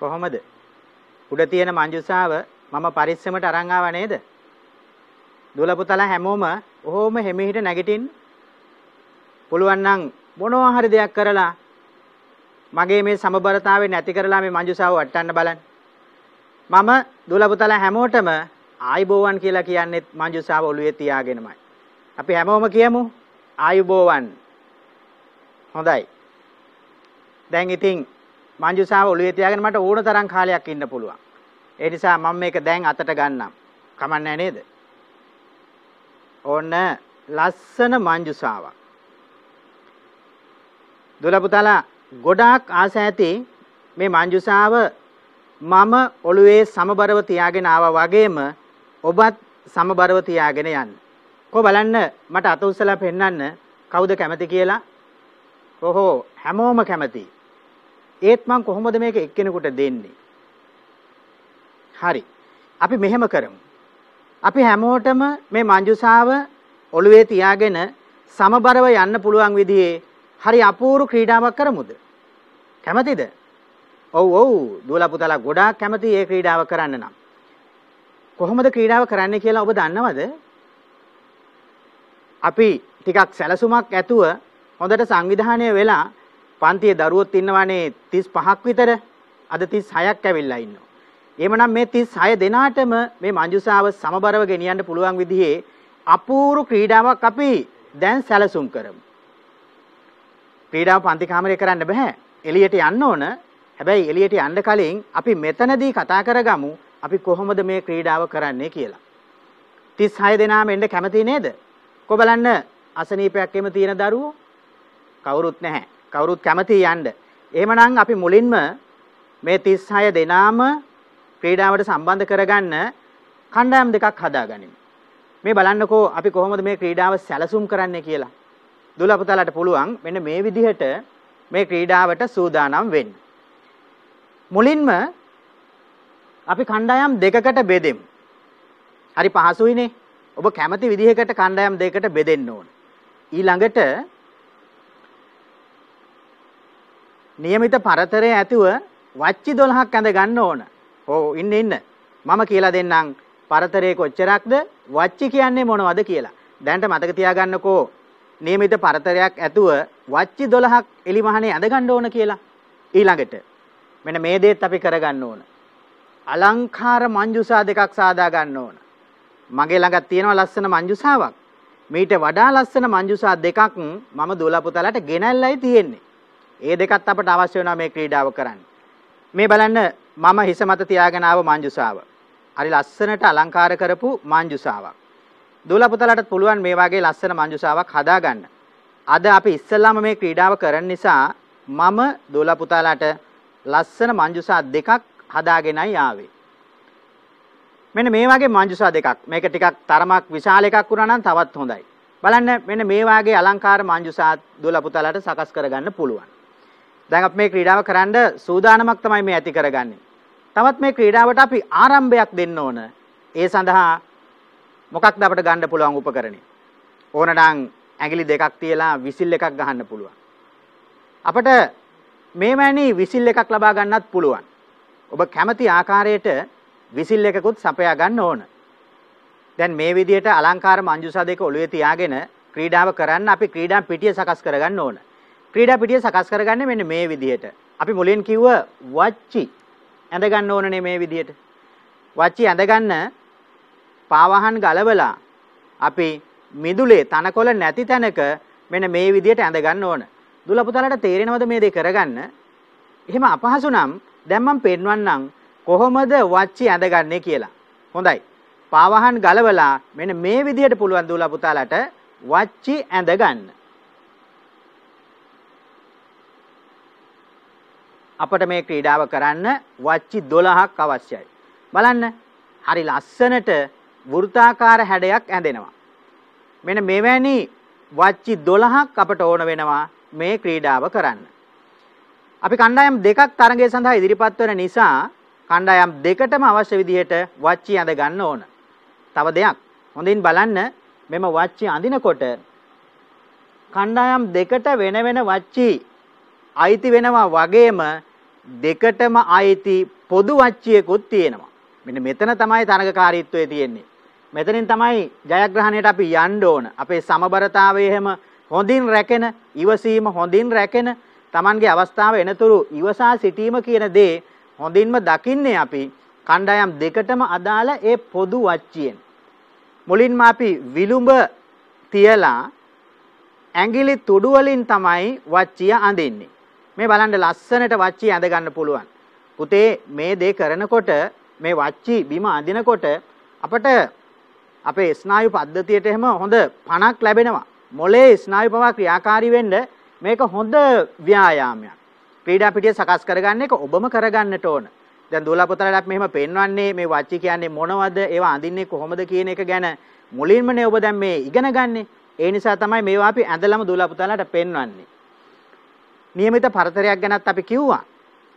කොහොමද? උඩ තියෙන මංජුසාව මම පරිස්සමට අරන් ආවා නේද? දුවලා පුතලා හැමෝම ඔහොම හිමිහිට නැගිටින්න. පුළුවන් නම් මොනවා හරි දෙයක් කරලා මගේ මේ සමබරතාවය නැති කරලා මේ මංජුසාව වටන්න බලන්න. මම දුවලා පුතලා හැමෝටම ආයිබෝවන් කියලා කියන්නේ මංජුසාව ඔළුවේ තියාගෙනමයි. අපි හැමෝම කියමු ආයුබෝවන්. හොඳයි. දැන් ඉතින් මංජුසාව ඔළුවේ තියාගෙන මට ඕන තරම් කාලයක් ඉන්න පුළුවන්. ඒ නිසා මම මේක දැන් අතට ගන්නම්. කමන්නේ නේද? ඕන්න ලස්සන මංජුසාවක්. දුල පුතාලා ගොඩාක් ආස ඇති මේ මංජුසාව මම ඔළුවේ සමබරව තියාගෙන ආවා වගේම ඔබත් සමබරව තියාගෙන යන්න. කො බලන්න මට අත උස්සලා පෙන්වන්න කවුද කැමති කියලා? ඔහෝ හැමෝම කැමති. ඒත් මං කොහොමද මේක එක්කෙනෙකුට දෙන්නේ? හරි. අපි මෙහෙම කරමු. අපි හැමෝටම මේ මංජුසාව ඔළුවේ තියාගෙන සමබරව යන්න පුළුවන් විදිහේ හරි අපූර්ව ක්‍රීඩාවක් කරමුද? කැමතිද? ඔව් ඔව් දුවලා පුතාලා ගොඩාක් කැමති මේ ක්‍රීඩාව කරන්න නම්. කොහොමද ක්‍රීඩාව කරන්නේ කියලා ඔබ දන්නවද? අපි ටිකක් සැලසුමක් ඇතුව හොඳට සංවිධානය වෙලා පන්තියේ දරුවොත් ඉන්නවනේ 35ක් විතර අද 36ක් ඇවිල්ලා ඉන්නවා. එහෙමනම් මේ 36 දෙනාටම මේ මංජුසාව සමබරව ගෙනියන්න පුළුවන් විදිහේ අපූර්ව ක්‍රීඩාවක් අපි දැන් සැලසුම් කරමු. ක්‍රීඩාව පන්ති කාමරේ කරන්න බෑ. එළියට යන්න ඕන. හැබැයි එළියට යන්න කලින් අපි මෙතනදී කතා කරගමු අපි කොහොමද මේ ක්‍රීඩාව කරන්නේ කියලා. 36 දෙනාම එන්න කැමති නේද? කො බලන්න අසනීපයක් එම තියෙන දරුවෝ කවුරුත් නැහැ. කවුරුත් කැමති යන්න. එහෙමනම් අපි මුලින්ම මේ 36 දෙනාම ක්‍රීඩාවට සම්බන්ධ කරගන්න කණ්ඩායම් දෙකක් හදාගනිමු. මේ බලන්නකෝ අපි කොහොමද මේ ක්‍රීඩාව සැලසුම් කරන්නේ කියලා. දුල පුතාලට පුළුවන් මෙන්න මේ විදිහට මේ ක්‍රීඩාවට සූදානම් වෙන්න. මුලින්ම අපි කණ්ඩායම් දෙකකට බෙදෙමු. හරි පහසුයිනේ. ඔබ කැමති විදිහකට කණ්ඩායම් දෙකකට බෙදෙන්න ඕන. ඊළඟට નિયમિત පරතරය ඇතුව වච්චි 12ක් ඇඳ ගන්න ඕන. ඔව් ඉන්න ඉන්න. මම කියලා දෙන්නම් පරතරේ කොච්චරක්ද වච්චි කියන්නේ මොනවද කියලා. දැනට මතක තියාගන්නකෝ નિયમિત පරතරයක් ඇතුව වච්චි 12ක් එලිමහනේ ඇඳ ගන්න ඕන කියලා. ඊළඟට මෙන්න මේ දේත් අපි කරගන්න ඕන. අලංකාර මංජුසා දෙකක් සාදා ගන්න ඕන. මගේ ළඟ තියෙනවා ලස්සන මංජුසාවක්. මීට වඩා ලස්සන මංජුසා දෙකක් මම දුවලා පුතාලට ගෙනල්ලයි තියෙන්නේ. ඒ දෙකත් අපට අවශ්‍ය වෙනවා මේ ක්‍රීඩාව කරන්න. මේ බලන්න මම හිස මත තියාගෙන ආව මංජුසාව. හරි ලස්සනට අලංකාර කරපු මංජුසාවක්. දුවලා පුතාලට පුළුවන් මේ වගේ ලස්සන මංජුසාවක් හදාගන්න. අද අපි ඉස්සෙල්ලාම මේ ක්‍රීඩාව කරන නිසා මම දුවලා පුතාලට ලස්සන මංජුසා දෙකක් හදාගෙනයි ආවේ. මෙන්න මේ වගේ මංජුසා දෙකක්. මේක ටිකක් තරමක් විශාල එකක් වුණා නම් තවත් හොඳයි. බලන්න මෙන්න මේ වගේ අලංකාර මංජුසා දුවලා පුතාලට සකස් කරගන්න පුළුවන්. දැන් අපි මේ ක්‍රීඩාව කරන්න සූදානමක් තමයි මේ ඇති කරගන්නේ. තවත් මේ ක්‍රීඩාවට අපි ආරම්භයක් දෙන්න ඕන. ඒ සඳහා මොකක්ද අපිට ගන්න පුළුවන් උපකරණේ? ඕනනම් ඇඟිලි දෙකක් තියලා විසිල් එකක් ගහන්න පුළුවන්. අපිට මේ වැනි විසිල් එකක් ලබා ගන්නත් පුළුවන්. ඔබ කැමති ආකාරයට විසිල් එකකුත් සපයා ගන්න ඕන. දැන් මේ විදිහට අලංකාර මංජුසා දෙක ඔළුවේ තියාගෙන ක්‍රීඩාව කරන්න අපි ක්‍රීඩා පිටිය සකස් කරගන්න ඕන. ක්‍රීඩා පිටිය සකස් කරගන්නේ මෙන්න මේ විදිහට. අපි මුලින් කිව්ව වච්චි ඇඳ ගන්න ඕනනේ මේ විදිහට. වච්චි ඇඳ ගන්න පාවහන් ගලවලා අපි මිදුලේ තනකොළ නැති තැනක මෙන්න මේ විදිහට ඇඳ ගන්න ඕන. දුල පුතාලට තේරෙනවද මේ දේ කරගන්න? එහෙම අපහසු නම් දැන් මම පෙන්වන්නම් කොහොමද වච්චි ඇඳගන්නේ කියලා. හොඳයි. පාවහන් ගලවලා මෙන්න මේ විදිහට පුළුවන් දුල පුතාලට වච්චි ඇඳ ගන්න. අපට මේ ක්‍රීඩාව කරන්න වච්චි 12ක් අවශ්‍යයි. බලන්න. හරි ලස්සනට වෘත්තාකාර හැඩයක් ඇඳෙනවා. මෙන්න මෙවැනි වච්චි 12ක් අපට ඕන වෙනවා මේ ක්‍රීඩාව කරන්න. අපි කණ්ඩායම් දෙකක් තරඟය සඳහා ඉදිරිපත් වෙන නිසා කණ්ඩායම් දෙකටම අවශ්‍ය විදිහට වච්චි අඳ ගන්න ඕන. තව දෙයක් හොඳින් බලන්න මෙම වච්චි අඳිනකොට කණ්ඩායම් දෙකට වෙන වෙන වච්චි අයිති වෙනවා වගේම දෙකටම අයිති පොදු වච්චියකුත් තියෙනවා. මෙන්න මෙතන තමයි තරඟකාරීත්වය තියෙන්නේ. මෙතනින් තමයි ජයග්‍රහණයට අපි යන්න ඕන. අපේ සමබරතාවය එහෙම හොඳින් රැකෙන, ඉවසීම හොඳින් රැකෙන, Tamanගේ අවස්ථාව එනතුරු ඉවසා සිටීම කියන දේ හොඳින්ම දකින්නේ අපි කණ්ඩායම් දෙකටම අදාළ ඒ පොදු වච්චියෙන්. මුලින්ම අපි විලුඹ තියලා ඇඟිලි තුඩු වලින් තමයි වච්චිය අඳින්නේ. මේ බලන්න ලස්සනට වච්චිය ඇඳ ගන්න පුළුවන්. පුතේ මේ දේ කරනකොට මේ වච්චි බිම අඳිනකොට අපට අපේ ස්නායු පද්ධතියට එහෙම හොඳ පණක් ලැබෙනවා. මොලේ ස්නායු පවා ක්‍රියාකාරී වෙන්න මේක හොඳ ව්‍යායාමයක්. ක්‍රීඩා පිටිය සකස් කරගන්න එක ඔබම කරගන්නට ඕන. දැන් දෝලා පුතලට මෙහෙම පෙන්වන්නේ මේ වච්චි කියන්නේ මොනවද ඒවා අඳින්නේ කොහොමද කියන එක ගැන මුලින්මනේ ඔබ දැන් මේ ඉගෙන ගන්නේ. ඒ නිසා තමයි මේවා අපි ඇඳලම දෝලා පුතලට පෙන්වන්නේ. නියමිත පරතරයක් ගැනත් අපි කිව්වා.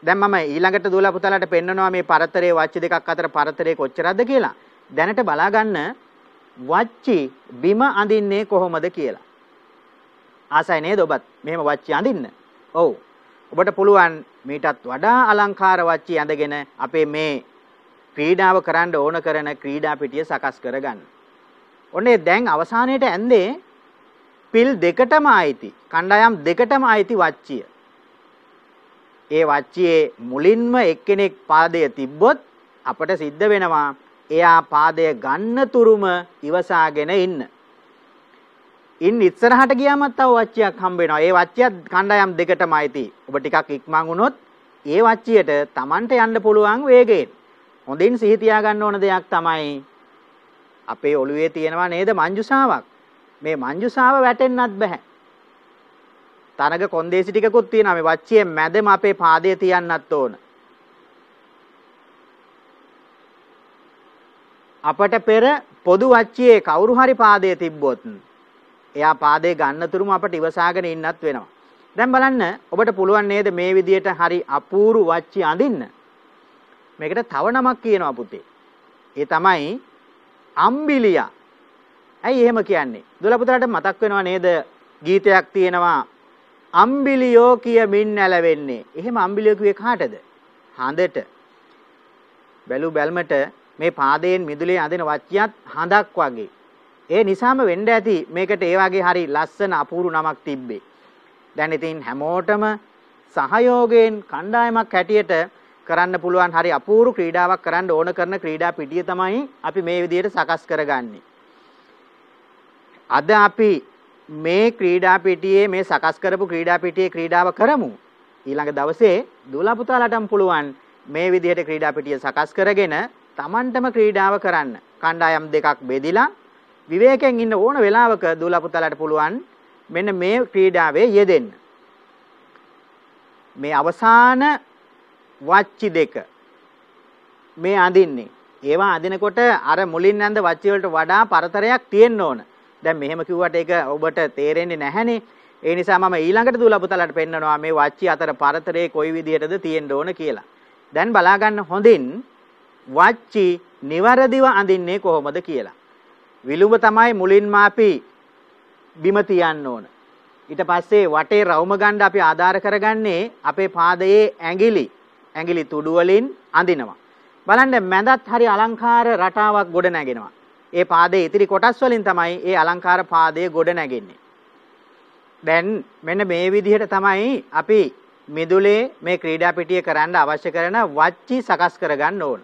දැන් මම ඊළඟට දූලා පුතාලාට පෙන්නනවා මේ පරතරේ වච්චි දෙකක් අතර පරතරේ කොච්චරද කියලා. දැනට බලා ගන්න වච්චි බිම අඳින්නේ කොහොමද කියලා. ආසයි නේද ඔබත් මෙහෙම වච්චි අඳින්න? ඔව්. ඔබට පුළුවන් මීටත් වඩා අලංකාර වච්චි අඳගෙන අපේ මේ ක්‍රීඩාව කරන්න ඕන කරන ක්‍රීඩා පිටිය සකස් කරගන්න. ඔන්නේ දැන් අවසානයේට ඇන්දේ පිල් දෙකටම අයිති කණ්ඩායම් දෙකටම අයිති වච්චිය. ඒ වච්චියේ මුලින්ම එක්කෙනෙක් පාදය තිබ්බොත් අපට සිද්ධ වෙනවා එයා පාදය ගන්න තුරුම ඉවසාගෙන ඉන්න. ඉන් ඉස්සරහට ගියාමත් තව වච්චියක් හම්බ වෙනවා. ඒ වච්චියත් කණ්ඩායම් දෙකටම අයිති. ඔබ ටිකක් ඉක්මන් වුණොත් ඒ වච්චියට Tamanට යන්න පුළුවන් වේගයෙන්. හොඳින් සිහි තියාගන්න ඕන දෙයක් තමයි අපේ ඔළුවේ තියෙනවා නේද මංජුසාවක්. මේ මංජුසාව වැටෙන්නත් බෑ. තරග කොන්දේසි ටිකකුත් තියෙනවා. මේ වච්චියේ මැදම අපේ පාදය තියන්නත් ඕන. අපට පෙර පොදු වච්චියේ කවුරු හරි පාදයේ තිබ්බොත් එයා පාදේ ගන්නතුරුම අපට ඉවසාගෙන ඉන්නත් වෙනවා. දැන් බලන්න ඔබට පුළුවන් නේද මේ විදියට හරි අපූරු වච්චි අඳින්න. මේකට තව නමක් කියනවා පුතේ. ඒ තමයි අම්බිලියා. ඇයි එහෙම කියන්නේ? දුල පුතාට මතක් වෙනවා නේද ගීතයක් තියෙනවා අම්බිලියෝ කියමින් නැලවෙන්නේ. එහෙම අම්බිලියෝ කිව්වේ කාටද? හඳට. බැලු බැල්මට මේ පාදයෙන් මිදුලේ අඳින වච්චියත් හඳක් වගේ. ඒ නිසාම වෙන්න ඇති මේකට ඒ වගේ හරි ලස්සන අපූරු නමක් තිබ්බේ. දැන් ඉතින් හැමෝටම සහයෝගයෙන් කණ්ඩායමක් හැටියට කරන්න පුළුවන් හරි අපූරු ක්‍රීඩාවක් කරන්න ඕන කරන ක්‍රීඩා පිටිය තමයි අපි මේ විදිහට සකස් කරගන්නේ. අද අපි මේ ක්‍රීඩා පිටියේ මේ සකස් කරපු ක්‍රීඩා පිටියේ ක්‍රීඩාව කරමු. ඊළඟ දවසේ දූලා පුතාලටම පුළුවන් මේ විදිහට ක්‍රීඩා පිටිය සකස් කරගෙන Tamanටම ක්‍රීඩාව කරන්න. කණ්ඩායම් දෙකක් බෙදිලා විවේකයෙන් ඉන්න ඕන වෙලාවක දූලා පුතාලට පුළුවන් මෙන්න මේ ක්‍රීඩාවේ යෙදෙන්න. මේ අවසාන වච්චි දෙක මේ අඳින්නේ. ඒවා අඳිනකොට අර මුලින් නැන්ද වච්චි වලට වඩා පරතරයක් තියෙන්න ඕන. දැන් මෙහෙම කිව්වට ඒක ඔබට තේරෙන්නේ නැහනේ. ඒ නිසා මම ඊළඟට දූලා පුතාලට පෙන්නනවා මේ වච්චි අතර පරතරේ කොයි විදිහටද තියෙන්න ඕන කියලා. දැන් බලා ගන්න හොඳින් වච්චි નિවරදිව අඳින්නේ කොහොමද කියලා. විලුඹ තමයි මුලින්ම අපි බිම තියන්න ඕන. ඊට පස්සේ වටේ රවුම ගන්න අපි ආධාර කරගන්නේ අපේ පාදයේ ඇඟිලි. ඇඟිලි තුඩු වලින් අඳිනවා. බලන්න මැදත් හරි අලංකාර රටාවක් ගොඩ නැගෙනවා. ඒ පාදයේ ඉතිරි කොටස් වලින් තමයි ඒ අලංකාර පාදයේ ගොඩ නැගෙන්නේ. දැන් මෙන්න මේ විදිහට තමයි අපි මිදුලේ මේ ක්‍රීඩා පිටිය කරන්න අවශ්‍ය කරන වච්චි සකස් කරගන්න ඕන.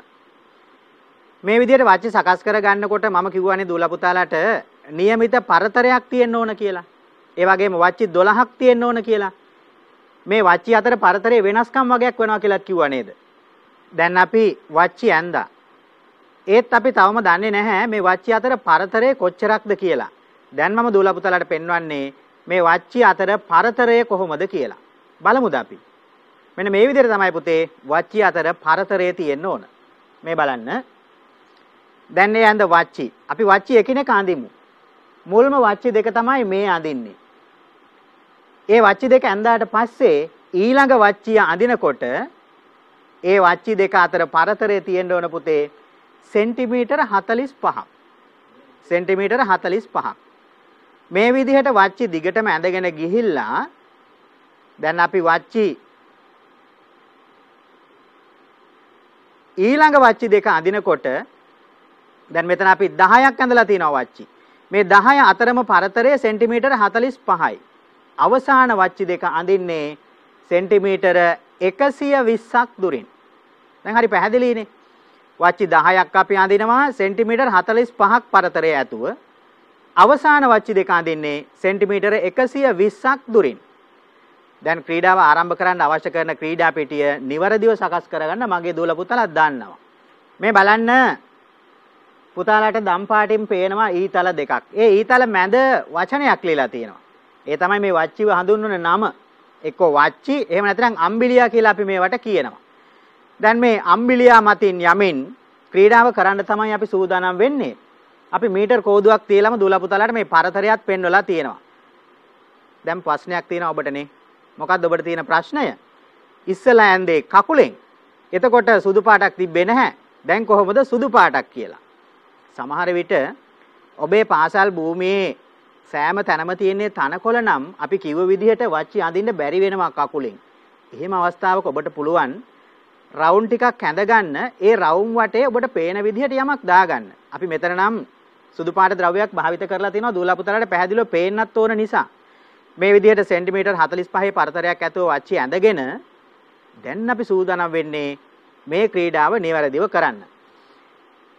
මේ විදිහට වාචි සකස් කර ගන්නකොට මම කිව්වානේ දූලා පුතාලාට નિયમિત පරතරයක් තියෙන්න ඕන කියලා. ඒ වගේම වාචි 12ක් තියෙන්න ඕන කියලා. මේ වාචි අතර පරතරේ වෙනස්කම් වගේක් වෙනවා කියලාත් කිව්වා නේද? දැන් අපි වාචි ඇඳා. ඒත් අපි තවම දන්නේ නැහැ මේ වාචි අතර පරතරේ කොච්චරක්ද කියලා. දැන් මම දූලා පුතාලාට පෙන්වන්නේ මේ වාචි අතර පරතරය කොහොමද කියලා. බලමුද අපි? මෙන්න මේ විදිහට තමයි පුතේ වාචි අතර පරතරය තියෙන්න ඕන. මේ බලන්න දැන් මේ ඇඳ වච්චි. අපි වච්චි එකිනෙක අඳිමු. මුල්ම වච්චි දෙක තමයි මේ අඳින්නේ. ඒ වච්චි දෙක ඇඳාට පස්සේ ඊළඟ වච්චිය අඳිනකොට ඒ වච්චි දෙක අතර පරතරය තියෙන්න ඕන පුතේ සෙන්ටිමීටර 45ක්. සෙන්ටිමීටර 45ක්. මේ විදිහට වච්චි දිගටම ඇඳගෙන ගිහිල්ලා දැන් අපි වච්චි ඊළඟ වච්චි දෙක අඳිනකොට දැන් මෙතන අපි 10ක් ඇඳලා තියෙනවා වච්චි. මේ 10 අතරම පරතරය සෙන්ටිමීටර 45යි. අවසාන වච්චි දෙක අඳින්නේ සෙන්ටිමීටර 120ක් දුරින්. දැන් හරි පැහැදිලිනේ. වච්චි 10ක් අපි අඳිනවා සෙන්ටිමීටර් 45ක් පරතරය ඇතුව. අවසාන වච්චි දෙක අඳින්නේ සෙන්ටිමීටර 120ක් දුරින්. දැන් ක්‍රීඩාව ආරම්භ කරන්න අවශ්‍ය කරන ක්‍රීඩා පෙටිය නිවැරදිව සකස් කරගන්න මගේ දූල පුතාලා දන්නවා. මේ බලන්න පුතාලාට දම් පාටින් පේනවා ඊතල දෙකක්. ඒ ඊතල මැද වචනයක් ලියලා තියෙනවා. ඒ තමයි මේ වච්චිව හඳුන්වන නම. එක්ක වච්චි එහෙම නැත්නම් අම්බිලියා කියලා අපි මේවට කියනවා. දැන් මේ අම්බිලියා මතින් යමින් ක්‍රීඩාව කරන්න තමයි අපි සූදානම් වෙන්නේ. අපි මීටර් කෝදුවක් තියලම දූල පුතාලාට මේ පරතරයත් පෙන්වලා තියෙනවා. දැන් ප්‍රශ්නයක් තියෙනවා ඔබටනේ. මොකක්ද ඔබට තියෙන ප්‍රශ්නය? ඉස්සලා ඇඳේ කකුලෙන්. එතකොට සුදු පාටක් තිබ්බේ නැහැ. දැන් කොහොමද සුදු පාටක් කියලා? සමහර විට ඔබේ පාසල් භූමියේ සෑම තැනම තියෙන තනකොළ නම් අපි කිව්ව විදිහට වච්චි අඳින්න බැරි වෙනවා කකුලෙන්. එහෙම අවස්ථාවක ඔබට පුළුවන් රවුම් ටිකක් ඇඳගන්න ඒ රවුම් වටේ ඔබට පේන විදිහට යමක් දාගන්න. අපි මෙතන නම් සුදු පාට ද්‍රව්‍යයක් භාවිත කරලා තිනවා දූලා පුතාලට පැහැදිලිව පේන්නත් ඕන නිසා. මේ විදිහට සෙන්ටිමීටර් 45 පරතරයක් ඇතුව වච්චි ඇඳගෙන දැන් අපි සූදානම් වෙන්නේ මේ ක්‍රීඩාව නිවැරදිව කරන්න.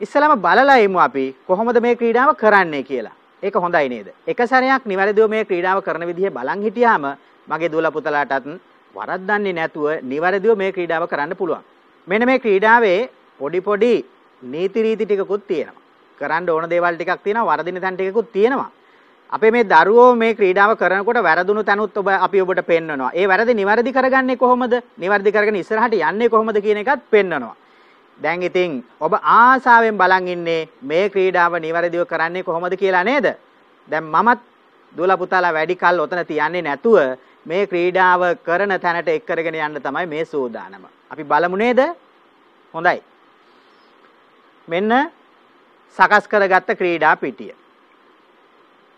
ඉස්සලම බලලා ඉමු අපි කොහොමද මේ ක්‍රීඩාව කරන්නේ කියලා. ඒක හොඳයි නේද? එක සැරයක් නිවැරදිව මේ ක්‍රීඩාව කරන විදිහ බලන් හිටියාම මගේ දූලා පුතලාටත් වරද්දන්නේ නැතුව නිවැරදිව මේ ක්‍රීඩාව කරන්න පුළුවන්. මෙන්න මේ ක්‍රීඩාවේ පොඩි පොඩි නීති රීති ටිකකුත් තියෙනවා. කරන්න ඕන දේවල් ටිකක් තියෙනවා, වරදින තැන් ටිකකුත් තියෙනවා. අපේ මේ දරුවෝ මේ ක්‍රීඩාව කරනකොට වැරදුණු තැනුත් ඔබ අපි ඔබට පෙන්වනවා. ඒ වැරදි නිවැරදි කරගන්නේ කොහොමද? නිවැරදි කරගෙන ඉස්සරහට යන්නේ කොහොමද කියන එකත් පෙන්වනවා. දැන් ඉතින් ඔබ ආසාවෙන් බලන් ඉන්නේ මේ ක්‍රීඩාව නිවැරදිව කරන්නේ කොහොමද කියලා නේද? දැන් මමත් දුවලා පුතාලා වැඩි කල් ඔතන තියන්නේ නැතුව මේ ක්‍රීඩාව කරන තැනට එක් කරගෙන යන්න තමයි මේ සූදානම. අපි බලමු නේද? හොඳයි. මෙන්න සකස් කරගත්ත ක්‍රීඩා පිටිය.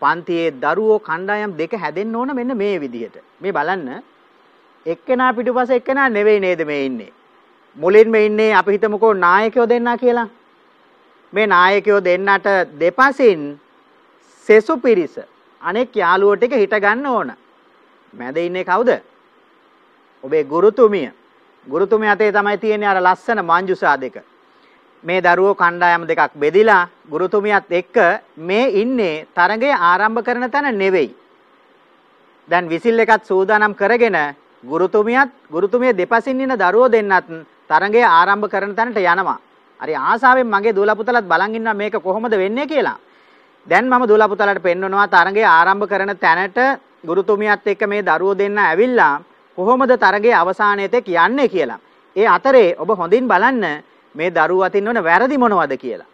පන්තියේ දරුවෝ කණ්ඩායම් දෙක හැදෙන්න ඕන මෙන්න මේ විදිහට. මේ බලන්න එක්කෙනා පිටුපස එක්කෙනා නෙවෙයි නේද මේ ඉන්නේ. මුලින්ම ඉන්නේ අපි හිතමුකෝ නායකයෝ දෙන්නා කියලා. මේ නායකයෝ දෙන්නට දෙපසින් සෙසු පිරිස අනෙක් යාළුවෝ ටික හිට ගන්න ඕන. මැද ඉන්නේ කවුද? ඔබේ ගුරුතුමිය. ගුරුතුමිය අතේ තමයි තියෙන්නේ අර ලස්සන මංජුසා දෙක. මේ දරුවෝ කණ්ඩායම් දෙකක් බෙදිලා ගුරුතුමියත් එක්ක මේ ඉන්නේ තරඟය ආරම්භ කරන තැන නෙවෙයි. දැන් විසිල් එකත් සූදානම් කරගෙන ගුරුතුමියත් ගුරුතුමිය දෙපසින් ඉන්න දරුවෝ දෙන්නත් තරඟය ආරම්භ කරන තැනට යනවා. හරි ආසාවෙන් මගේ දූලා පුතලත් බලන් ඉන්නවා මේක කොහොමද වෙන්නේ කියලා. දැන් මම දූලා පුතලට පෙන්වනවා තරඟය ආරම්භ කරන තැනට ගුරුතුමියත් එක්ක මේ දරුවෝ දෙන්න ඇවිල්ලා කොහොමද තරඟයේ අවසානයේට යන්නේ කියලා. ඒ අතරේ ඔබ හොඳින් බලන්න මේ දරුවෝ අතින් වන වැරදි මොනවද කියලා.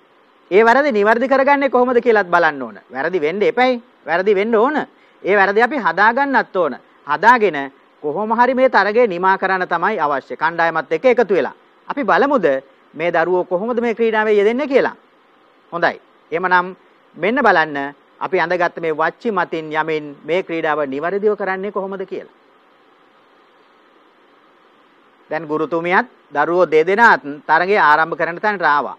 ඒ වැරදි නිවැරදි කරගන්නේ කොහොමද කියලාත් බලන්න ඕන. වැරදි වෙන්න එපයි. වැරදි වෙන්න ඕන. ඒ වැරදි අපි හදාගන්නත් ඕන. හදාගෙන කොහොම හරි මේ තරගය නිමා කරන්න තමයි අවශ්‍ය. කණ්ඩායමත් එක්ක එකතු වෙලා. අපි බලමුද මේ දරුවෝ කොහොමද මේ ක්‍රීඩාවේ යෙදෙන්නේ කියලා. හොඳයි. එහෙමනම් මෙන්න බලන්න අපි අඳගත්ත මේ වච්චි මතින් යමින් මේ ක්‍රීඩාව නිවැරදිව කරන්නේ කොහොමද කියලා. දැන් ගුරුතුමියත් දරුවෝ දෙදෙනාත් තරගය ආරම්භ කරන්න තැනට ආවා.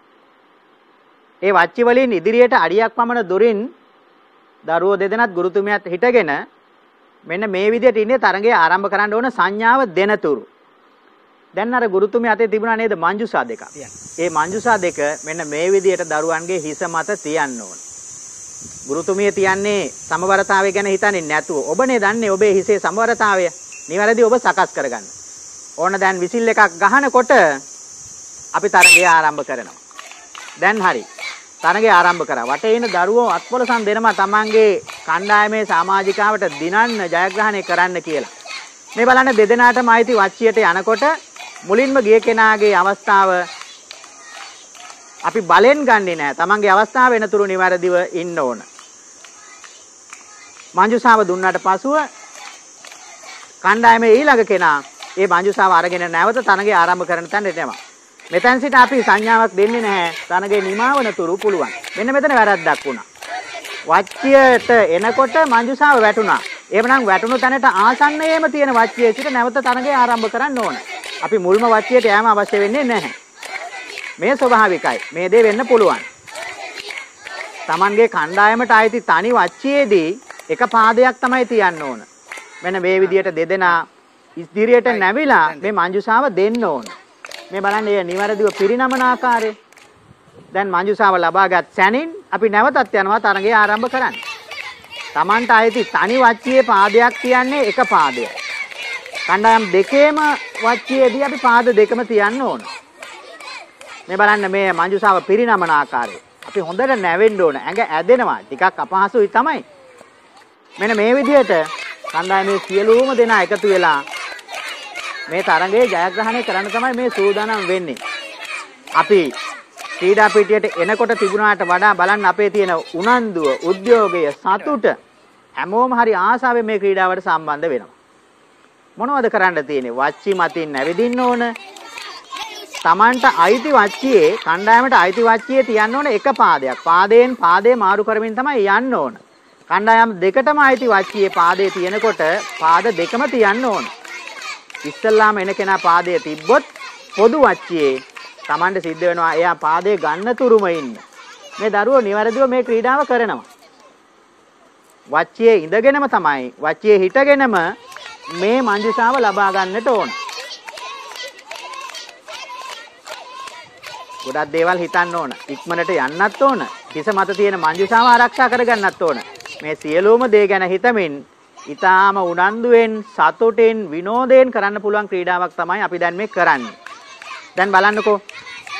ඒ වච්චි වලින් ඉදිරියට අඩියක් පමණ දුරින් දරුවෝ දෙදෙනාත් ගුරුතුමියත් හිටගෙන මෙන්න මේ විදිහට ඉන්නේ තරඟය ආරම්භ කරන්න ඕන සංඥාව දෙනතුරු. දැන් අර ගුරුතුමිය අතේ තිබුණා නේද මංජුසා දෙක. ඒ මංජුසා දෙක මෙන්න මේ විදිහට දරුවන්ගේ හිස මත තියන්න ඕන. ගුරුතුමිය තියන්නේ සමබරතාවය ගැන හිතන්නේ නැතුව ඔබනේ දන්නේ ඔබේ හිසේ සමබරතාවය නිවැරදි ඔබ සකස් කරගන්න. ඕන දැන් විසිල් එකක් ගහනකොට අපි තරගය ආරම්භ කරනවා. දැන් හරි. තරගය ආරම්භ කරා. වටේ ඉන්න දරුවෝ අත්පොලසන් දෙනවා තමන්ගේ කණ්ඩායමේ සමාජිකාවට දිනන්න ජයග්‍රහණය කරන්න කියලා. මේ බලන්න දෙදෙනාටම අයිති වච්චියට යනකොට මුලින්ම ගිය කෙනාගේ අවස්ථාව අපි බලෙන් ගන්නෙ නෑ. තමන්ගේ අවස්ථාව වෙනතුරු නිවැරදිව ඉන්න ඕන. මංජුසාව දුන්නාට පසුව කණ්ඩායමේ ඊළඟ කෙනා ඒ මංජුසාව අරගෙන නැවත තරගය ආරම්භ කරන තැනට එනවා. මෙතෙන් සිට අපි සංඥාවක් දෙන්නේ නැහැ. තනගේ නිමාවන තුරු පුළුවන්. මෙන්න මෙතන වැරද්දක් වුණා. වච්චියට එනකොට මංජුසාව වැටුණා. එහෙමනම් වැටුණු තැනට ආසන්නයේම තියෙන වච්චියේ සිට නැවත තරගේ ආරම්භ කරන්න ඕන. අපි මුල්ම වච්චියට යෑම අවශ්‍ය වෙන්නේ නැහැ. මේ ස්වභාවිකයි. මේ දේ වෙන්න පුළුවන්. Tamanගේ කණ්ඩායමට ආйти තනි වච්චියේදී එක පාදයක් තමයි තියන්න ඕන. මෙන්න මේ විදියට දෙදෙනා ඉදිරියට නැවිලා මේ මංජුසාව දෙන්න ඕන. මේ බලන්න මේ નિවරදිව පිරිනමන ආකාරය. දැන් මංජුසාව ලබාගත් සැනින් අපි නැවතත් යනවා තරගය ආරම්භ කරන්න. Tamanට ආйти තනි වච්චියේ පාදයක් කියන්නේ එක පාදයක්. කණ්ඩායම් දෙකේම වච්චියේදී අපි පාද දෙකම තියන්න ඕන. මේ බලන්න මේ මංජුසාව පිරිනමන ආකාරය. අපි හොඳට නැවෙන්න ඕන. ඇඟ ඇදෙනවා. ටිකක් අපහසුයි තමයි. මෙන්න මේ විදිහට කණ්ඩායමේ සියලුම දෙනා එකතු වෙලා මේ තරඟයේ ජයග්‍රහණය කරන්න තමයි මේ සූදානම් වෙන්නේ. අපි ක්‍රීඩා පිටියට එනකොට තිබුණාට වඩා බලන්න අපේ තියෙන උනන්දුව, උද්‍යෝගය, සතුට හැමෝම හරි ආසාවෙන් මේ ක්‍රීඩාවට සම්බන්ධ වෙනවා. මොනවද කරන්න තියෙන්නේ? වච්චි මතින් නැවිදින්න ඕන. Tamanට අයිති වච්චියේ කණ්ඩායමට අයිති වච්චියේ තියන්න ඕන එක පාදයක්. පාදයෙන් පාදේ මාරු කරමින් තමයි යන්න ඕන. කණ්ඩායම් දෙකටම අයිති වච්චියේ පාදේ තියෙනකොට පාද දෙකම තියන්න ඕන. ඉස්සල්ලාම එන කෙනා පාදයේ තිබ්බොත් පොදු වච්චියේ Tamanට සිද්ධ වෙනවා එයා පාදේ ගන්න තුරුම ඉන්න. මේ දරුවෝ නිවැරදිව මේ ක්‍රීඩාව කරනවා. වච්චියේ ඉඳගෙනම තමයි වච්චියේ හිටගෙනම මේ මංජුසාව ලබා ගන්නට ඕන. ගොඩක් දේවල් හිතන්න ඕන. ඉක්මනට යන්නත් ඕන. හිස මත තියෙන මංජුසාව ආරක්ෂා කරගන්නත් ඕන. මේ සියලුම දේ ගැන හිතමින් ඊටාම උනන්දුවෙන් සතුටින් විනෝදයෙන් කරන්න පුළුවන් ක්‍රීඩාවක් තමයි අපි දැන් මේ කරන්නේ. දැන් බලන්නකෝ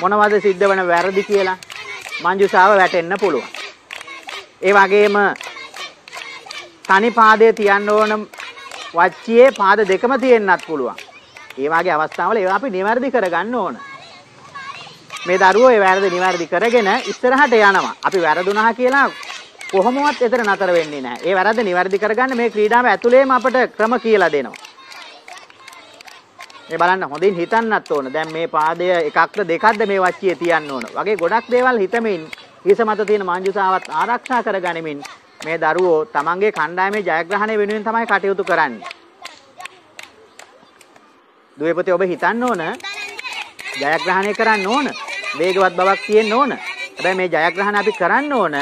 මොනවද සිද්ධ වෙන වැරදි කියලා මංජුසාව වැටෙන්න පුළුවන්. ඒ වගේම තනි පාදයේ තියන්න ඕන වච්චියේ පාද දෙකම තියෙන්නත් පුළුවන්. ඒ වගේ අවස්ථාවල ඒවා අපි නිවැරදි කරගන්න ඕන. මේ දරුවෝ ඒ වැරදි නිවැරදි කරගෙන ඉස්සරහට යනවා. අපි වැරදුනා කියලා කොහොමවත් එතන නතර වෙන්නේ නැහැ. ඒ වැරද්ද නිවැරදි කරගන්න මේ ක්‍රීඩාව ඇතුළේම අපට ක්‍රම කියලා දෙනවා. මේ බලන්න හොඳින් හිතන්නත් ඕන. දැන් මේ පාදය එකක්ද දෙකක්ද මේ වච්චියේ තියන්න ඕන. වගේ ගොඩක් දේවල් හිතමින් හිස මත තියෙන මාංජුසාවත් ආරක්ෂා කරගනිමින් මේ දරුවෝ තමන්ගේ කණ්ඩායමේ ජයග්‍රහණය වෙනුවෙන් තමයි කටයුතු කරන්නේ. දුවේපති ඔබ හිතන්න ඕන ජයග්‍රහණය කරන්න ඕන. වේගවත් බවක් තියෙන්න ඕන. හැබැයි මේ ජයග්‍රහණ අපි කරන්න ඕන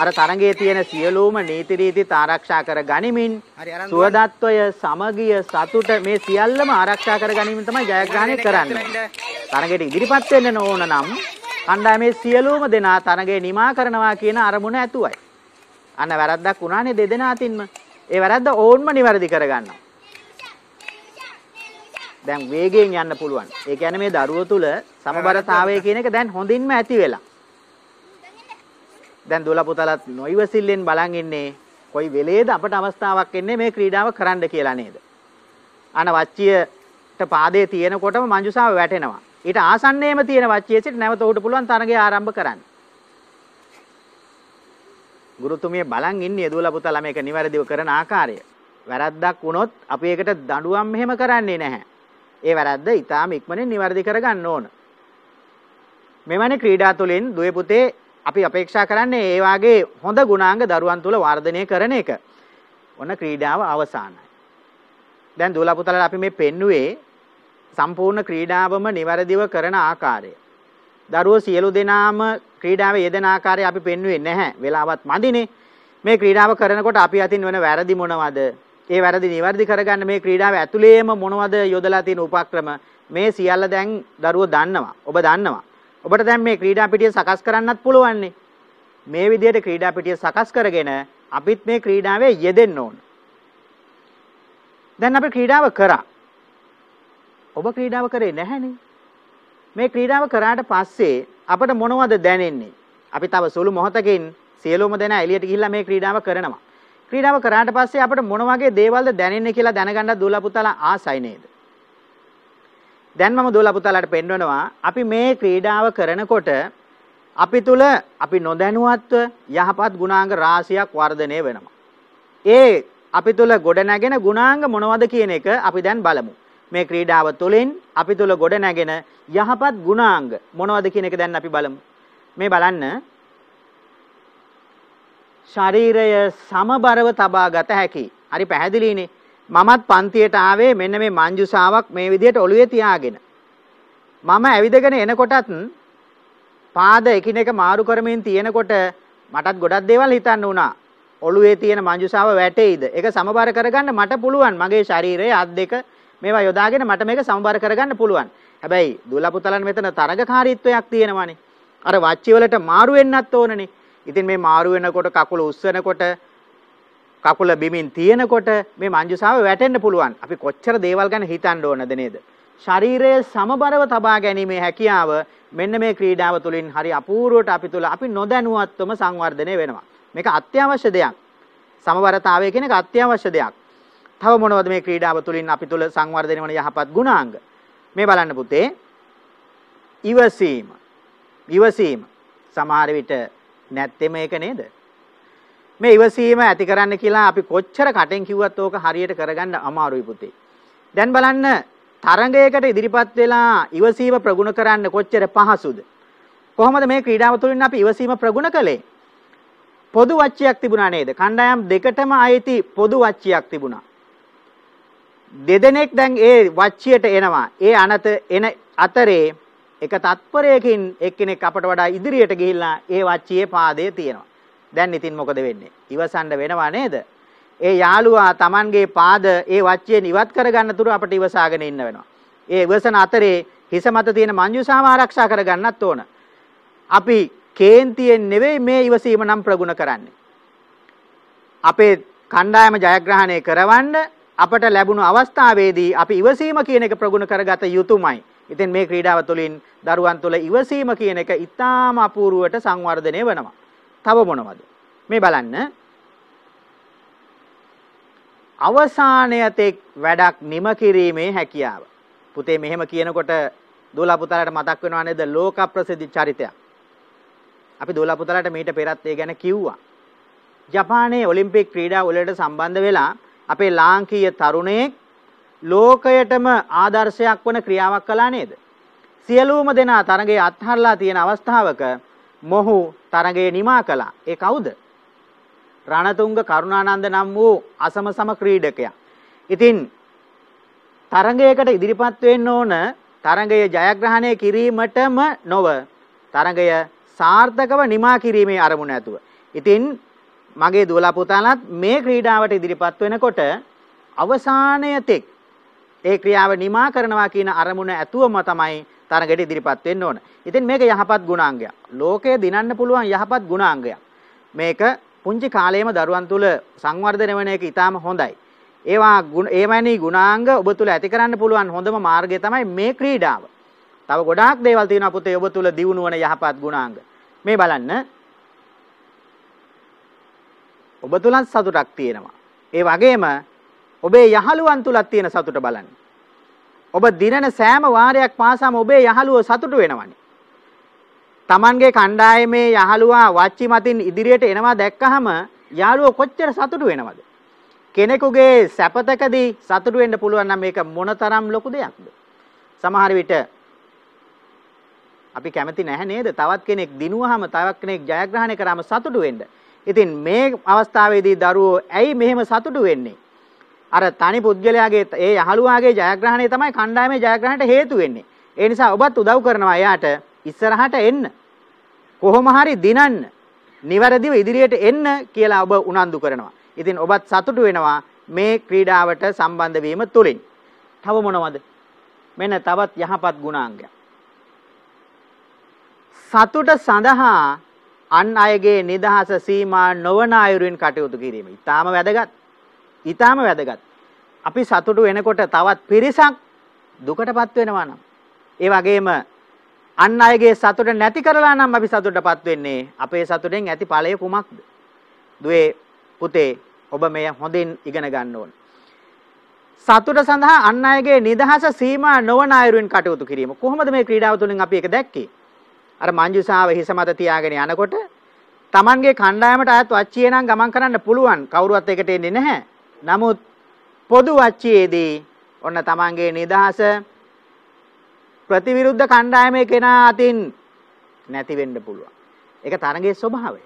අර තරඟයේ තියෙන සියලුම නීති රීති ආරක්ෂා කර ගනිමින් සුවදත්වය සමගිය සතුට මේ සියල්ලම ආරක්ෂා කර ගැනීම තමයි ජයග්‍රහණය කරන්නේ. තරඟයට ඉදිරිපත් වෙන්න ඕන නම් කණ්ඩායමේ සියලුම දෙනා තරඟය නිමා කරනවා කියන අරමුණ ඇතුවයි. අන්න වැරද්දක් වුණානේ දෙදෙනා අතින්ම. ඒ වැරද්ද ඕන්ම නිවැරදි කරගන්නවා. දැන් වේගයෙන් යන්න පුළුවන්. ඒ කියන්නේ මේ දරුවෝ තුල සමබරතාවය කියන එක දැන් හොඳින්ම ඇති වෙලා. දැන් දුවලා පුතාලත් නොයිවසිල්ලෙන් බලන් ඉන්නේ කොයි වෙලේද අපට අවස්ථාවක් එන්නේ මේ ක්‍රීඩාව කරන්න කියලා නේද? අන වච්චියට පාදේ තියෙනකොටම මංජුසාව වැටෙනවා. ඊට ආසන්නයේම තියෙන වච්චියේ සිට නැවත උඩට පුළුවන් තරගය ආරම්භ කරන්න. ගුරුතුමිය බලන් ඉන්නේ දුවලා පුතාලා මේක නිවැරදිව කරන ආකාරය. වැරද්දක් වුණොත් අපි ඒකට දඬුවම් මෙහෙම කරන්නේ නැහැ. ඒ වැරද්ද ඊටාම ඉක්මනින් නිවැරදි කරගන්න ඕන. මෙවැනි ක්‍රීඩා තුළින් දුවේ පුතේ අපි අපේක්ෂා කරන්නේ ඒ වාගේ හොඳ ගුණාංග දරුවන් තුළ වර්ධනය කරන එක. ඔන්න ක්‍රීඩාව අවසానයි. දැන් දුවලා පුතාලා අපි මේ පෙන්නුවේ සම්පූර්ණ ක්‍රීඩාවම නිවැරදිව කරන ආකාරය. දරුවෝ සියලු දෙනාම ක්‍රීඩාවේ යෙදෙන ආකාරය අපි පෙන්වුවේ නැහැ. වෙලාවත් මදිනේ. මේ ක්‍රීඩාව කරනකොට අපි අතින් වෙන වැරදි මොනවද? ඒ වැරදි නිවැරදි කරගන්න මේ ක්‍රීඩාව ඇතුළේම මොනවද යොදලා තියෙන උපක්‍රම මේ සියල්ල දැන් දරුවෝ දන්නවා. ඔබ දන්නවා. ඔබට දැන් මේ ක්‍රීඩා පිටිය සකස් කරන්නත් පුළුවන් මේ විදිහට ක්‍රීඩා පිටිය සකස් කරගෙන අපිත් මේ ක්‍රීඩාවේ යෙදෙන්න ඕන. දැන් අපි ක්‍රීඩාව කරා. ඔබ ක්‍රීඩාව කරේ නැහැනේ. මේ ක්‍රීඩාව කරාට පස්සේ අපට මොනවද දැනෙන්නේ? අපි තව සුළු මොහොතකින් සියලුම දෙනා එළියට ගිහිල්ලා මේ ක්‍රීඩාව කරනවා. ක්‍රීඩාව කරාට පස්සේ අපට මොන වගේ දේවල්ද දැනෙන්නේ කියලා දැනගන්න දුවලා පුතාලා ආසයි නේද? දැන් මම දුවලා පුතාලාට පෙන්වනවා අපි මේ ක්‍රීඩාව කරනකොට අපි තුල අපි නොදැනුවත්ව යහපත් ගුණාංග රාශියක් වර්ධනය වෙනවා. ඒ අපි තුල ගොඩනැගෙන ගුණාංග මොනවද කියන එක අපි දැන් බලමු. මේ ක්‍රීඩාව තුළින් අපි තුල ගොඩ නැගෙන යහපත් ගුණාංග මොනවද කියන එක දැන් අපි බලමු. මේ බලන්න ශරීරය සමබරව තබා ගත හැකි. හරි පැහැදිලිනේ. මමත් පන්තියට ආවේ මෙන්න මේ මංජුසාවක් මේ විදිහට ඔළුවේ තියාගෙන. මම ඇවිදගෙන එනකොටත් පාද එකිනෙක මාරු කරමින් තියෙනකොට මටත් ගොඩක් දේවල් හිතන්න වුණා. ඔළුවේ තියෙන මංජුසාව වැටෙයිද? ඒක සමබර කරගන්න මට පුළුවන්. මගේ ශරීරයේ අත් දෙක මේවා යොදාගෙන මට මේක සමබර කරගන්න පුළුවන්. හැබැයි දුවලා පුතලන් මෙතන තරඟකාරීත්වයක් තියෙනවානේ. අර වච්චි වලට මාරු වෙන්නත් ඕනනේ. ඉතින් මේ මාරු වෙනකොට කකුල උස්සනකොට කකුල බිමින් තියෙනකොට මේ මංජුසාව වැටෙන්න පුළුවන්. අපි කොච්චර දේවල් ගැන හිතන්න ඕනද නේද? ශරීරයේ සමබරව තබා ගැනීමේ හැකියාව මෙන්න මේ ක්‍රීඩාව තුළින් හරි අපූර්වට අපි තුල අපි නොදැනුවත්වම සංවර්ධනය වෙනවා. මේක අත්‍යවශ්‍ය දෙයක්. සමබරතාවය කියන එක අත්‍යවශ්‍ය දෙයක්. තව මොනවද මේ ක්‍රීඩාව තුළින් අපි තුල සංවර්ධනය වන යහපත් ගුණාංග? මේ බලන්න පුතේ. ඉවසීම. ඉවසීම. සමහර විට නැත්තෙම ඒක නේද? මේ ඉවසීම ඇති කරන්න කියලා අපි කොච්චර කටෙන් කිව්වත් ඕක හරියට කරගන්න අමාරුයි පුතේ. දැන් බලන්න තරඟයකට ඉදිරිපත් වෙලා ඉවසීම ප්‍රගුණ කරන්න කොච්චර පහසුද? කොහොමද මේ ක්‍රීඩාව තුළින් අපි ඉවසීම ප්‍රගුණ කළේ? පොදු වච්චයක් තිබුණා නේද? කණ්ඩායම් දෙකටම අයිති පොදු වච්චයක් තිබුණා. දෙදෙනෙක් දැන් ඒ වච්චියට එනවා. ඒ අනත එන අතරේ එක තත්පරයකින් එක්කෙනෙක් අපට වඩා ඉදිරියට ගිහිල්ලා ඒ වච්චියේ පාදයේ තියෙනවා. දැන් ඉතින් මොකද වෙන්නේ? ඉවසන්න වෙනවා නේද? ඒ යාළුවා Tamanගේ පාද ඒ වච්චයෙන් ඉවත් කරගන්න තුරු අපිට ඉවසාගෙන ඉන්න වෙනවා. ඒ ඉවසන අතරේ හිස මත තියෙන මංජුසාව ආරක්ෂා කරගන්නත් ඕන. අපි කේන්තියෙන් නෙවෙයි මේ ඉවසීම නම් ප්‍රගුණ කරන්නේ. අපේ කණ්ඩායම ජයග්‍රහණය කරවන්න අපට ලැබුණු අවස්ථාවේදී අපි ඉවසීම කියන එක ප්‍රගුණ කරගත යුතුමයි. ඉතින් මේ ක්‍රීඩාව තුළින් දරුවන් තුළ ඉවසීම කියන එක ඉතාම අපූර්වවට සංවර්ධනය වෙනවා. තව මොනවද? මේ බලන්න. අවසානයතෙක් වැඩක් නිම කිරීමේ හැකියාව. පුතේ මෙහෙම කියනකොට දෝලා පුතාලට මතක් වෙනවා නේද ලෝක ප්‍රසිද්ධ චරිතයක්. අපි දෝලා පුතාලට මීට පෙරත් ඒ ගැන කිව්වා. ජපානයේ ඔලිම්පික් ක්‍රීඩා වලට සම්බන්ධ වෙලා අපේ ලාංකීය තරුණයෙක් ලෝකයටම ආදර්ශයක් වන ක්‍රියාවක් කළා නේද? සියලුම දෙනා තරඟයේ අත්හරලා තියෙන අවස්ථාවක මොහු තරඟය නිමා කළා. ඒ කවුද? රණතුංග කරුණානන්ද නම් වූ අසම සම ක්‍රීඩකයා. ඉතින් තරඟයකට ඉදිරිපත් වෙන්න ඕන තරඟය ජයග්‍රහණය කිරීමටම නොව තරඟය සාර්ථකව නිමා කිරීමේ අරමුණ ඇතුව. ඉතින් මගේ දුවලා පුතාලත් මේ ක්‍රීඩාවට ඉදිරිපත් වෙනකොට අවසානය තෙක් ඒ ක්‍රියාව නිමා කරනවා කියන අරමුණ ඇතුවම තමයි තරඟයට ඉදිරිපත් වෙන්න ඕන. ඉතින් මේක යහපත් ගුණාංගයක්. ලෝකයේ දිනන්න පුළුවන් යහපත් ගුණාංගයක්. මේක පුංචි කාලයේම දරුවන් තුල සංවර්ධනය වෙන එක ඊටාම හොඳයි. ඒවා ඒවැනි ගුණාංග ඔබ තුල ඇති කරන්න පුළුවන් හොඳම මාර්ගය තමයි මේ ක්‍රීඩාව. තව ගොඩාක් දේවල් තියෙනවා පුතේ ඔබ තුල දියුණු වන යහපත් ගුණාංග. මේ බලන්න. ඔබ තුලත් සතුටක් තියෙනවා. ඒ වගේම ඔබේ යහළුවන් තුලත් තියෙන සතුට බලන්න. ඔබ දිනන සෑම වාරයක් පාසාම ඔබේ යහළුව සතුටු වෙනවනේ. Tamanගේ කණ්ඩායමේ යහළුවා වච්චි මතින් ඉදිරියට එනවා දැක්කහම යාළුවෝ කොච්චර සතුටු වෙනවද? කෙනෙකුගේ සැපතකදී සතුටු වෙන්න පුළුවන් නම් මේක මොනතරම් ලොකු දෙයක්ද? සමහර විට අපි කැමති නැහැ නේද? තවත් කෙනෙක් දිනුවාම තවත් කෙනෙක් ජයග්‍රහණය කරාම සතුටු වෙන්න. ඉතින් මේ අවස්ථාවේදී දරුවෝ ඇයි මෙහෙම සතුටු වෙන්නේ? අර තනි පුද්ගලයාගේ ඒ යහළුවාගේ ජයග්‍රහණය තමයි කණ්ඩායමේ ජයග්‍රහණයට හේතු වෙන්නේ. ඒ නිසා ඔබත් උදව් කරනවා එයාට ඉස්සරහට එන්න. කොහොම හරි දිනන්න. නිවැරදිව ඉදිරියට එන්න කියලා ඔබ උනන්දු කරනවා. ඉතින් ඔබත් සතුටු වෙනවා මේ ක්‍රීඩාවට සම්බන්ධ වීම තුලින්. තව මොනවද? මෙන්න තවත් යහපත් ගුණාංගයක්. සතුට සඳහා අන් අයගේ නිදහස සීමා නොවන අයුරින් කටයුතු කිරීම. ඊටාම වැදගත්. ඊටාම වැදගත්. අපි සතුටු වෙනකොට තවත් පිරිසක් දුකටපත් වෙනවා නම් ඒ වගේම අන් අයගේ සතුට නැති කරලා නම් අපි සතුටටපත් වෙන්නේ අපේ සතුටෙන් ඇති ඵලය කුමක්ද? දුවේ පුතේ ඔබ මේ හොඳින් ඉගෙන ගන්න ඕන. සතුට සඳහා අන් අයගේ නිදහස සීමා නොවන අයුරින් කටයුතු කිරීම. කොහොමද මේ ක්‍රීඩාව තුළින් අපි ඒක දැක්කේ? අර මංජුසාව හිස මත තියාගෙන යනකොට Tamanගේ කණ්ඩායමට අයත් වච්චියේ නම් ගමන් කරන්න පුළුවන්. කවුරුවත් එකට එන්නේ නැහැ. නමුත් පොදු වච්චියේදී ඔන්න තමන්ගේ නිදහස ප්‍රතිවිරුද්ධ කණ්ඩායමේ කෙනා අතින් නැති වෙන්න පුළුවන්. ඒක තරගයේ ස්වභාවය.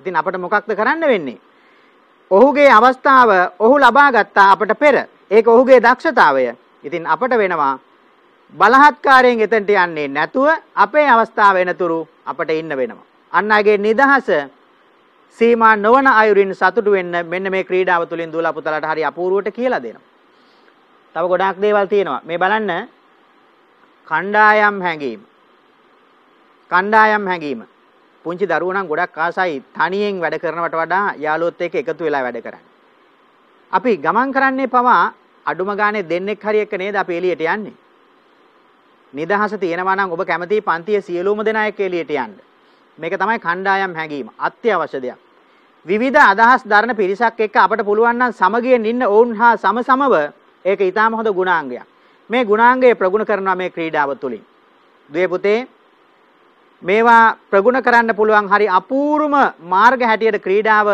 ඉතින් අපිට මොකක්ද කරන්න වෙන්නේ? ඔහුගේ අවස්ථාව ඔහු ලබා ගත්තා අපට පෙර. ඒක ඔහුගේ දක්ෂතාවය. ඉතින් අපට වෙනවා බලහත්කාරයෙන් එතනට යන්නේ නැතුව අපේ අවස්ථාව වෙනතුරු අපට ඉන්න වෙනවා. අන්නගේ නිදහස සීමා නොවන අයුරින් සතුටු වෙන්න මෙන්න මේ ක්‍රීඩාව තුළින් දුවලා පුතලට හරි අපූර්වට කියලා දෙනවා. තව ගොඩාක් දේවල් තියෙනවා. මේ බලන්න කණ්ඩායම් හැඟීම. කණ්ඩායම් හැඟීම. පුංචි දරුවෝ නම් ගොඩක් ආසයි තනියෙන් වැඩ කරනවට වඩා යාළුවොත් එක්ක එකතු වෙලා වැඩ කරන්න. අපි ගමන් කරන්නේ පවා අඩුම ගානේ දෙන්නෙක් හරි එක්ක නේද අපි එළියට යන්නේ. නිදහස තියෙනවා නම් ඔබ කැමති පන්තියේ සියලුම දෙනා එක්ක එළියට යන්න. මේක තමයි කණ්ඩායම් හැඟීම. අත්‍යවශ්‍ය දෙයක්. විවිධ අදහස් දරන පිරිසක් එක්ක අපට පුළුවන් නම් සමගියෙන් ඉන්න ඔවුන් හා සමසමව ඒක ඊටාම හොඳ ගුණාංගයක්. මේ ගුණාංගය ප්‍රගුණ කරනවා මේ ක්‍රීඩාව තුළින්. දුවේ පුතේ මේවා ප්‍රගුණ කරන්න පුළුවන් හරි අපූර්වම මාර්ග හැටියට ක්‍රීඩාව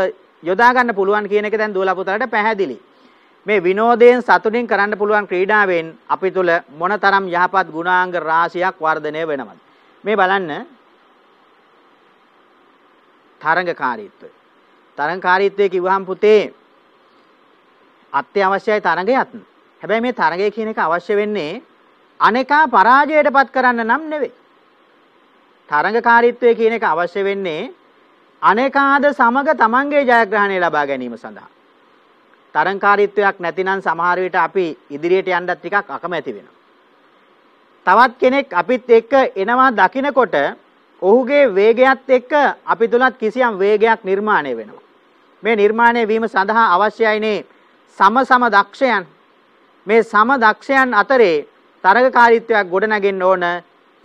යොදා ගන්න පුළුවන් කියන එක දැන් දුවලා පුතාලට පැහැදිලි. මේ විනෝදයෙන් සතුටින් කරන්න පුළුවන් ක්‍රීඩාවෙන් අපි තුල මොනතරම් යහපත් ගුණාංග රාශියක් වර්ධනය වෙනවද? මේ බලන්න තරඟකාරීත්වය. තරඟකාරීත්වය කිව්වහම පුතේ අත්‍යවශ්‍යයි තරඟයත්. හැබැයි මේ තරඟය කියන එක අවශ්‍ය වෙන්නේ අනේකා පරාජයටපත් කරන්න නම් නෙවෙයි. තරඟකාරීත්වය කියන එක අවශ්‍ය වෙන්නේ අනේකාද සමග තමන්ගේ ජයග්‍රහණය ලබා ගැනීම සඳහා. තරංකාරීත්වයක් නැතිනම් සමහර විට අපි ඉදිරියට යන්නත් ටිකක් අකමැති වෙනවා. තවත් කෙනෙක් අපිත් එක්ක එනවා දකින්නකොට ඔහුගේ වේගයත් එක්ක අපි තුලත් කිසියම් වේගයක් නිර්මාණය වෙනවා. මේ නිර්මාණය වීම සඳහා අවශ්‍යයිනේ සම සම දක්ෂයන්. මේ සම දක්ෂයන් අතරේ තරගකාරීත්වයක් ගොඩනගෙන්න ඕන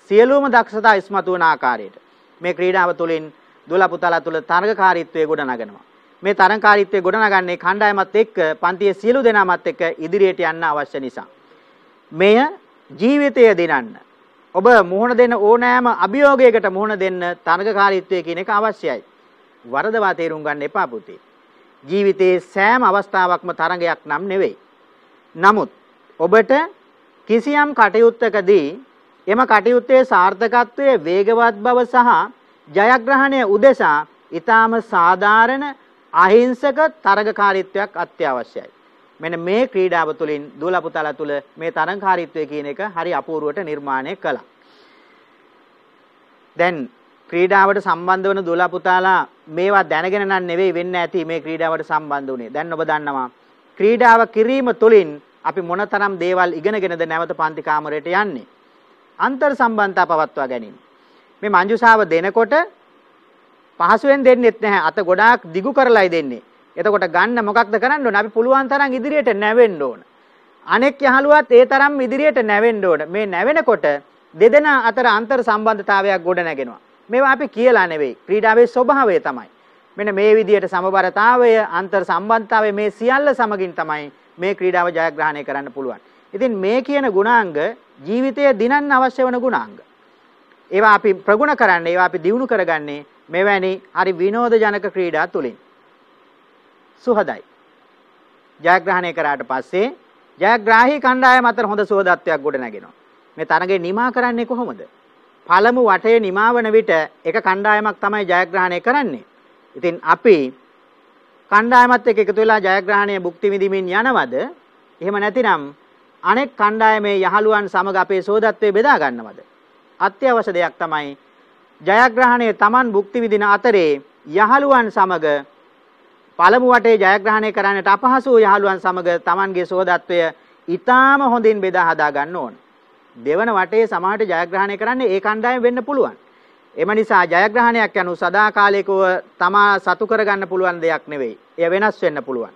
සියලුම දක්ෂතා ඉස්මතු වන ආකාරයට. මේ ක්‍රීඩාව තුළින් දුල පුතලා තුල තරගකාරීත්වය ගොඩනගනවා. මේ තරංකාරීත්වය ගොඩනගන්නේ කණ්ඩායමත් එක්ක පන්තියේ සියලු දෙනාමත් එක්ක ඉදිරියට යන්න අවශ්‍ය නිසා. මෙය ජීවිතය දිනන්න. ඔබ මුහුණ දෙන ඕනෑම අභියෝගයකට මුහුණ දෙන්න තරඟකාරීත්වය කියන එක අවශ්‍යයි. වරදවා තේරුම් ගන්න එපා පුතේ. ජීවිතයේ සෑම අවස්ථාවක්ම තරඟයක් නම් නෙවෙයි. නමුත් ඔබට කිසියම් කටයුත්තකදී එම කටයුත්තේ සාර්ථකත්වයේ වේගවත් බව සහ ජයග්‍රහණය උදෙසා ඊටාම සාධාරණ අහිංසක තරගකාරීත්වයක් අත්‍යවශ්‍යයි. මෙන්න මේ ක්‍රීඩාව තුළින් දුවලා පුතාලා තුළ මේ තරගකාරීත්වය කියන එක හරි අපූර්වට නිර්මාණය කළා. දැන් ක්‍රීඩාවට සම්බන්ධ වන දුවලා පුතාලා මේවා දැනගෙන නම් නෙවෙයි වෙන්න ඇති මේ ක්‍රීඩාවට සම්බන්ධ වුණේ. දැන් ඔබ දන්නවා ක්‍රීඩාව කිරීම තුළින් අපි මොනතරම් දේවල් ඉගෙනගෙනද නැවත පන්ති කාමරයට යන්නේ. අන්තර් සම්බන්ධතා පවත්වා ගැනීම. මේ මංජුසාව දෙනකොට පහසුවෙන් දෙන්නෙත් නැහැ. අත ගොඩාක් දිගු කරලයි දෙන්නේ. එතකොට ගන්න මොකක්ද කරන්න ඕන? අපි පුළුවන් තරම් ඉදිරියට නැවෙන්න ඕන. අනෙක් යහළුවත් ඒ තරම් ඉදිරියට නැවෙන්න ඕන. මේ නැවෙනකොට දෙදෙනා අතර අන්තර් සම්බන්ධතාවයක් ගොඩ නැගෙනවා. මේවා අපි කියලා නෙවෙයි. ක්‍රීඩාවේ ස්වභාවය තමයි. මෙන්න මේ විදිහට සමබරතාවය, අන්තර් සම්බන්ධතාවය මේ සියල්ල සමගින් තමයි මේ ක්‍රීඩාව ජයග්‍රහණය කරන්න පුළුවන්. ඉතින් මේ කියන ගුණාංග ජීවිතය දිනන්න අවශ්‍ය වෙන ගුණාංග. ඒවා අපි ප්‍රගුණ කරන්නේ, ඒවා අපි දියුණු කරගන්නේ මෙවැනි හරි විනෝදජනක ක්‍රීඩා තුලින් සුහදයි. ජයග්‍රහණය කරාට පස්සේ ජයග්‍රාහී කණ්ඩායම අතර හොඳ සුහදත්වයක් ගොඩ නැගෙනවා. මේ තරගේ නිමා කරන්නේ කොහොමද? පළමු වටේ නිමාවන විට එක කණ්ඩායමක් තමයි ජයග්‍රහණය කරන්නේ. ඉතින් අපි කණ්ඩායමත් එක්ක එකතු වෙලා ජයග්‍රහණය භුක්ති විඳිමින් යනවද? එහෙම නැතිනම් අනෙක් කණ්ඩායමේ යහළුවන් සමග අපේ සෝදත්වයේ බෙදා ගන්නවද? අත්‍යවශ්‍ය දෙයක් තමයි ජයග්‍රහණය Taman භුක්ති විඳින අතරේ යහළුවන් සමග පළමු වටේ ජයග්‍රහණය කරන්නට අපහසු යහළුවන් සමග Tamanගේ සෝදත්වය ඊටාම හොඳින් බෙදා හදා ගන්න ඕන. දෙවන වටේ සමාහට ජයග්‍රහණය කරන්නේ ඒ කණ්ඩායම වෙන්න පුළුවන්. එම නිසා ජයග්‍රහණයක් යනු සදාකාලිකව තමා සතු කරගන්න පුළුවන් දෙයක් නෙවෙයි. එය වෙනස් වෙන්න පුළුවන්.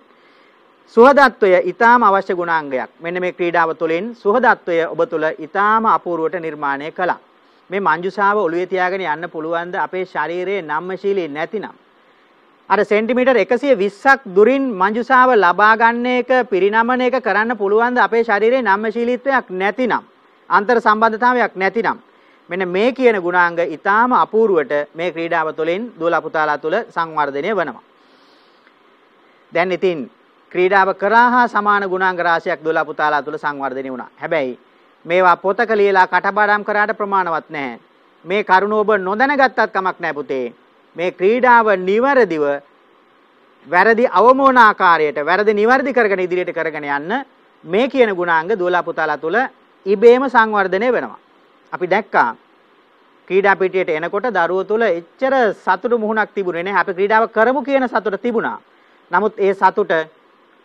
සුහදත්වය ඊටාම අවශ්‍ය ගුණාංගයක්. මෙන්න මේ ක්‍රීඩාව තුළින් සුහදත්වය ඔබ තුළ ඊටාම අපූර්වට නිර්මාණය කළා. මේ මංජුසාව ඔළුවේ තියාගෙන යන්න පුළුවන්ද අපේ ශරීරයේ නම්මශීලී නැතිනම් අර සෙන්ටිමීටර් 120ක් දුරින් මංජුසාව ලබා ගන්න එක පිරිනමන එක කරන්න පුළුවන්ද අපේ ශරීරයේ නම්මශීලීත්වයක් නැතිනම් අන්තර් සම්බන්ධතාවයක් නැතිනම් මෙන්න මේ කියන ගුණාංග ඊටාම අපූර්වට මේ ක්‍රීඩාව තුළින් දුවලා පුතාලා තුළ සංවර්ධනය වෙනවා දැන් ඉතින් ක්‍රීඩාව කරා හා සමාන ගුණාංග රාශියක් දුවලා පුතාලා තුළ සංවර්ධනය වුණා හැබැයි මේවා පොතක ලියලා කටපාඩම් කරාට ප්‍රමාණවත් නැහැ. මේ කරුණ ඔබ නොදැනගත්තත් කමක් නැහැ පුතේ. මේ ක්‍රීඩාව නිවැරදිව වැරදි අවමෝන ආකාරයට වැරදි නිවැරදි කරගෙන ඉදිරියට කරගෙන යන්න මේ කියන ගුණාංග දුවලා පුතාලා තුල ඉබේම සංවර්ධනය වෙනවා. අපි දැක්කා ක්‍රීඩා පිටියට එනකොට දරුවෝ තුල එච්චර සතුටු මුහුණක් තිබුණේ නැහැ. අපි ක්‍රීඩාව කරමු කියන සතුට තිබුණා. නමුත් ඒ සතුට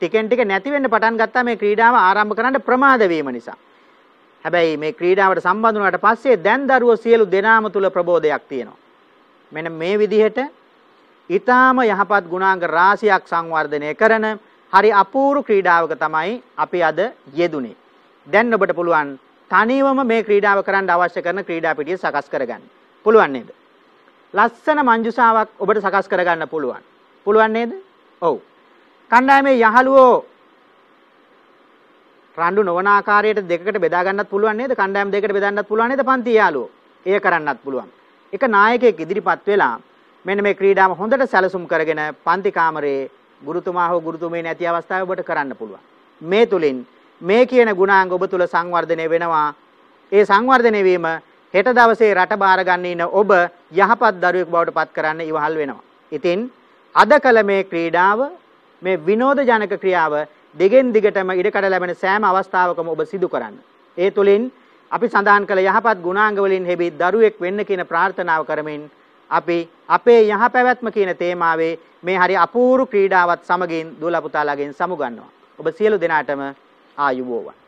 ටිකෙන් ටික නැති වෙන්න පටන් ගත්තා මේ ක්‍රීඩාව ආරම්භ කරන්න ප්‍රමාද වීම නිසා. හැබැයි මේ ක්‍රීඩාවට සම්බන්ධ වුණාට පස්සේ දැන් දරුවෝ සියලු දෙනාම තුල ප්‍රබෝධයක් තියෙනවා. මෙන්න මේ විදිහට ඊටාම යහපත් ගුණාංග රාශියක් සංවර්ධනය කරන හරි අපූර්ව ක්‍රීඩාවක තමයි අපි අද යෙදුනේ. දැන් ඔබට පුළුවන් තනියම මේ ක්‍රීඩාව කරන්න අවශ්‍ය කරන ක්‍රීඩා පිටිය සකස් කරගන්න. පුළුවන් නේද? ලස්සන මංජුසාවක් ඔබට සකස් කරගන්න පුළුවන්. පුළුවන් නේද? ඔව්. කණ්ඩායමේ යහළුවෝ රණ්ඩු නොවන ආකාරයට දෙකකට බෙදා ගන්නත් පුළුවන් නේද? කණ්ඩායම් දෙකකට බෙදන්නත් පුළුවන් නේද? පන්ති යාළුවෝ. එය කරන්නත් පුළුවන්. එක නායකයෙක් ඉදිරිපත් වෙලා මෙන්න මේ ක්‍රීඩාව හොඳට සැලසුම් කරගෙන පන්ති කාමරයේ ගුරුතුමා හෝ ගුරුතුමිය නැති අවස්ථාවේ ඔබට කරන්න පුළුවන්. මේ තුලින් මේ කියන ගුණාංග ඔබ තුල සංවර්ධනය වෙනවා. ඒ සංවර්ධනය වීම හෙට දවසේ රට බාර ගන්න ඉන ඔබ යහපත් දරුවෙක් බවට පත් කරන්න ඉවහල් වෙනවා. ඉතින් අද කල මේ ක්‍රීඩාව මේ විනෝද ජනක ක්‍රියාව දෙගෙන් දිගටම ඉඩකඩ ලැබෙන සෑම අවස්ථාවකම ඔබ සිදු කරන්න. ඒ තුලින් අපි සඳහන් කළ යහපත් ගුණාංග වලින් හෙබි දරුවෙක් වෙන්න කියන ප්‍රාර්ථනාව කරමින් අපි අපේ යහපැවැත්ම කියන තේමාවේ මේ හරි අපූර්ව ක්‍රීඩාවත් සමගින් දුවලා පුතාලාගෙන් සමුගන්නවා. ඔබ සියලු දෙනාටම ආයුබෝවන්.